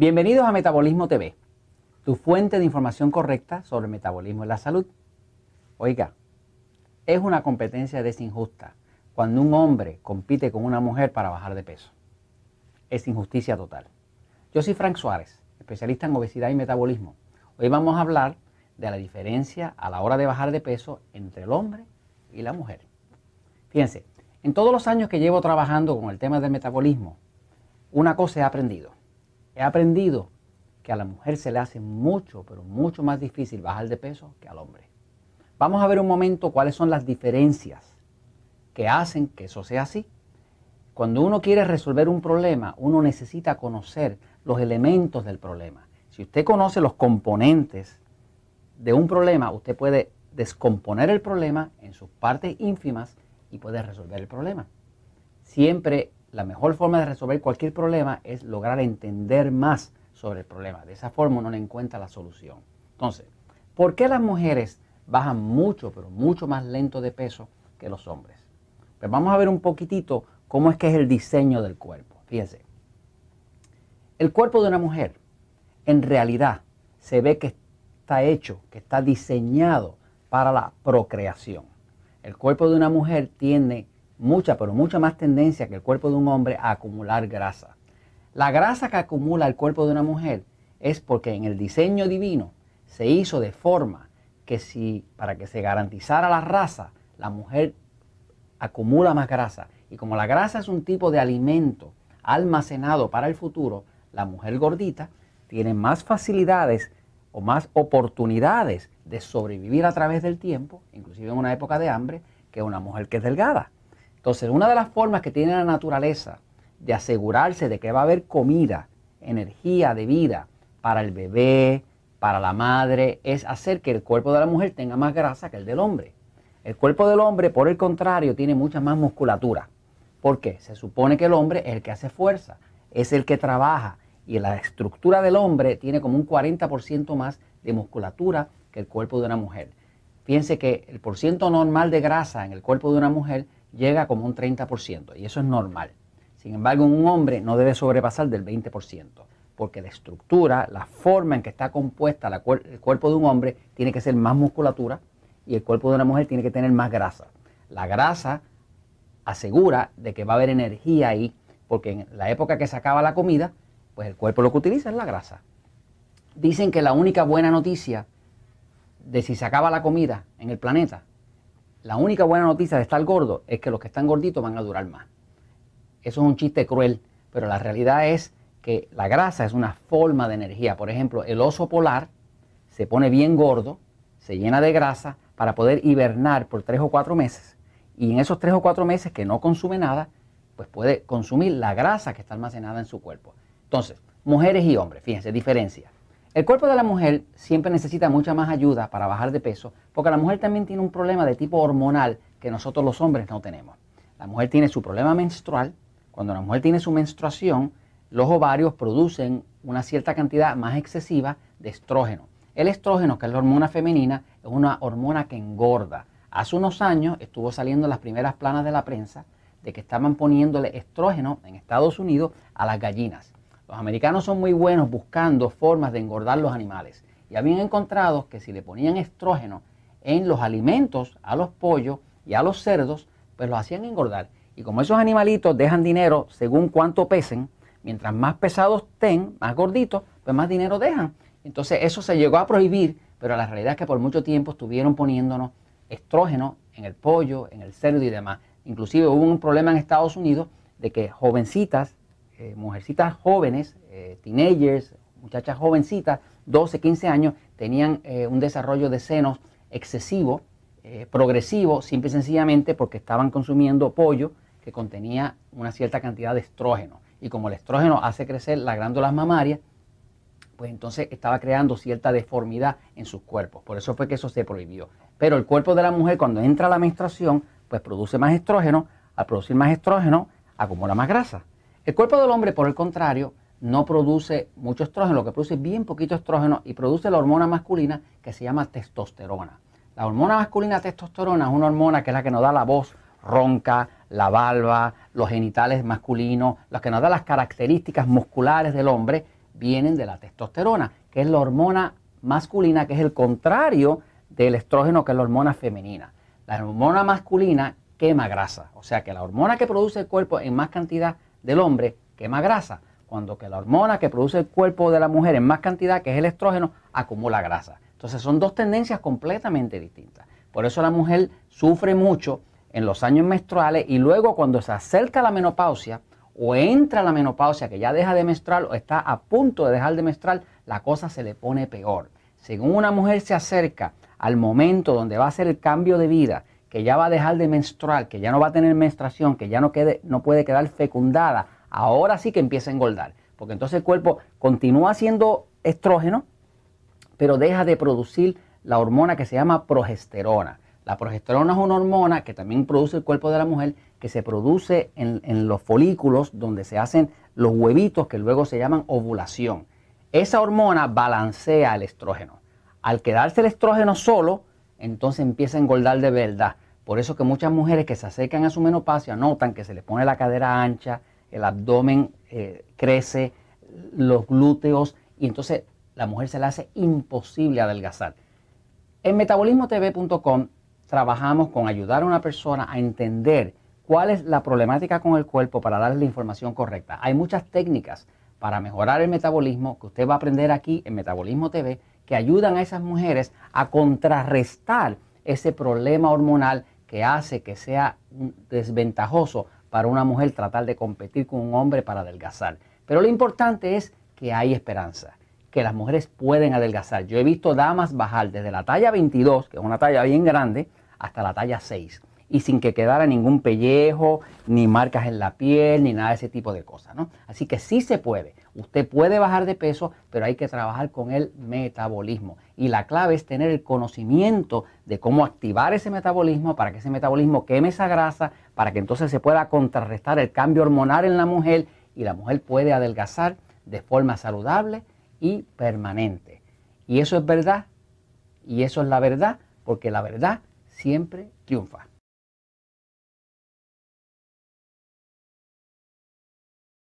Bienvenidos a Metabolismo TV, tu fuente de información correcta sobre metabolismo y la salud. Oiga, es una competencia desinjusta cuando un hombre compite con una mujer para bajar de peso. Es injusticia total. Yo soy Frank Suárez, especialista en obesidad y metabolismo. Hoy vamos a hablar de la diferencia a la hora de bajar de peso entre el hombre y la mujer. Fíjense, en todos los años que llevo trabajando con el tema del metabolismo, una cosa he aprendido. He aprendido que a la mujer se le hace mucho, pero mucho más difícil bajar de peso que al hombre. Vamos a ver un momento cuáles son las diferencias que hacen que eso sea así. Cuando uno quiere resolver un problema, uno necesita conocer los elementos del problema. Si usted conoce los componentes de un problema, usted puede descomponer el problema en sus partes ínfimas y puede resolver el problema. Siempre la mejor forma de resolver cualquier problema es lograr entender más sobre el problema. De esa forma uno encuentra la solución. Entonces, ¿por qué las mujeres bajan mucho, pero mucho más lento de peso que los hombres? Pues vamos a ver un poquitito cómo es que es el diseño del cuerpo. Fíjense, el cuerpo de una mujer en realidad se ve que está hecho, que está diseñado para la procreación. El cuerpo de una mujer tiene mucha, pero mucha más tendencia que el cuerpo de un hombre a acumular grasa. La grasa que acumula el cuerpo de una mujer es porque en el diseño divino se hizo de forma que si para que se garantizara la raza, la mujer acumula más grasa. Y como la grasa es un tipo de alimento almacenado para el futuro, la mujer gordita tiene más facilidades o más oportunidades de sobrevivir a través del tiempo, inclusive en una época de hambre, que una mujer que es delgada. Entonces, una de las formas que tiene la naturaleza de asegurarse de que va a haber comida, energía de vida para el bebé, para la madre, es hacer que el cuerpo de la mujer tenga más grasa que el del hombre. El cuerpo del hombre, por el contrario, tiene mucha más musculatura. ¿Por qué? Se supone que el hombre es el que hace fuerza, es el que trabaja y la estructura del hombre tiene como un 40% más de musculatura que el cuerpo de una mujer. Fíjense que el porciento normal de grasa en el cuerpo de una mujer llega como un 30% y eso es normal. Sin embargo, un hombre no debe sobrepasar del 20%, porque la estructura, la forma en que está compuesta el cuerpo de un hombre tiene que ser más musculatura y el cuerpo de una mujer tiene que tener más grasa. La grasa asegura de que va a haber energía ahí, porque en la época que se acaba la comida, pues el cuerpo lo que utiliza es la grasa. Dicen que la única buena noticia de si se acaba la comida en el planeta la única buena noticia de estar gordo es que los que están gorditos van a durar más. Eso es un chiste cruel, pero la realidad es que la grasa es una forma de energía. Por ejemplo, el oso polar se pone bien gordo, se llena de grasa para poder hibernar por tres o cuatro meses. Y en esos tres o cuatro meses que no consume nada, pues puede consumir la grasa que está almacenada en su cuerpo. Entonces, mujeres y hombres, fíjense, diferencia. El cuerpo de la mujer siempre necesita mucha más ayuda para bajar de peso, porque la mujer también tiene un problema de tipo hormonal que nosotros los hombres no tenemos. La mujer tiene su problema menstrual. Cuando la mujer tiene su menstruación, los ovarios producen una cierta cantidad más excesiva de estrógeno. El estrógeno, que es la hormona femenina, es una hormona que engorda. Hace unos años estuvo saliendo las primeras planas de la prensa de que estaban poniéndole estrógeno en Estados Unidos a las gallinas. Los americanos son muy buenos buscando formas de engordar los animales y habían encontrado que si le ponían estrógeno en los alimentos a los pollos y a los cerdos, pues los hacían engordar. Y como esos animalitos dejan dinero según cuánto pesen, mientras más pesados estén, más gorditos, pues más dinero dejan. Entonces eso se llegó a prohibir, pero la realidad es que por mucho tiempo estuvieron poniéndonos estrógeno en el pollo, en el cerdo y demás. Inclusive hubo un problema en Estados Unidos de que jovencitas eh, mujercitas jóvenes, eh, teenagers, muchachas jovencitas, 12, 15 años, tenían eh, un desarrollo de senos excesivo, progresivo, simple y sencillamente porque estaban consumiendo pollo que contenía una cierta cantidad de estrógeno. Y como el estrógeno hace crecer las glándulas mamarias, pues entonces estaba creando cierta deformidad en sus cuerpos. Por eso fue que eso se prohibió. Pero el cuerpo de la mujer cuando entra a la menstruación, pues produce más estrógeno. Al producir más estrógeno, acumula más grasa. El cuerpo del hombre, por el contrario, no produce mucho estrógeno, lo que produce bien poquito estrógeno y produce la hormona masculina que se llama testosterona. La hormona masculina testosterona es una hormona que es la que nos da la voz ronca, la barba, los genitales masculinos, la que nos da las características musculares del hombre vienen de la testosterona, que es la hormona masculina, que es el contrario del estrógeno, que es la hormona femenina. La hormona masculina quema grasa, o sea que la hormona que produce el cuerpo en más cantidad del hombre quema grasa, cuando que la hormona que produce el cuerpo de la mujer en más cantidad, que es el estrógeno, acumula grasa. Entonces son dos tendencias completamente distintas. Por eso la mujer sufre mucho en los años menstruales y luego cuando se acerca la menopausia o entra la menopausia que ya deja de menstruar o está a punto de dejar de menstruar, la cosa se le pone peor. Según una mujer se acerca al momento donde va a hacer el cambio de vida, que ya va a dejar de menstruar, que ya no va a tener menstruación, que ya no, quede, no puede quedar fecundada, ahora sí que empieza a engordar. Porque entonces el cuerpo continúa siendo estrógeno, pero deja de producir la hormona que se llama progesterona. La progesterona es una hormona que también produce el cuerpo de la mujer, que se produce en, en, los folículos donde se hacen los huevitos que luego se llaman ovulación. Esa hormona balancea el estrógeno. Al quedarse el estrógeno solo, entonces empieza a engordar de verdad. Por eso que muchas mujeres que se acercan a su menopausia notan que se les pone la cadera ancha, el abdomen eh, crece, los glúteos, y entonces la mujer se le hace imposible adelgazar. En metabolismotv.com trabajamos con ayudar a una persona a entender cuál es la problemática con el cuerpo para darle la información correcta. Hay muchas técnicas para mejorar el metabolismo que usted va a aprender aquí en Metabolismo TV que ayudan a esas mujeres a contrarrestar ese problema hormonal que hace que sea desventajoso para una mujer tratar de competir con un hombre para adelgazar. Pero lo importante es que hay esperanza, que las mujeres pueden adelgazar. Yo he visto damas bajar desde la talla 22, que es una talla bien grande, hasta la talla 6 y sin que quedara ningún pellejo, ni marcas en la piel, ni nada de ese tipo de cosas. ¿no? Así que sí se puede. Usted puede bajar de peso, pero hay que trabajar con el metabolismo. Y la clave es tener el conocimiento de cómo activar ese metabolismo para que ese metabolismo queme esa grasa, para que entonces se pueda contrarrestar el cambio hormonal en la mujer y la mujer puede adelgazar de forma saludable y permanente. Y eso es verdad. Y eso es la verdad, porque la verdad siempre triunfa.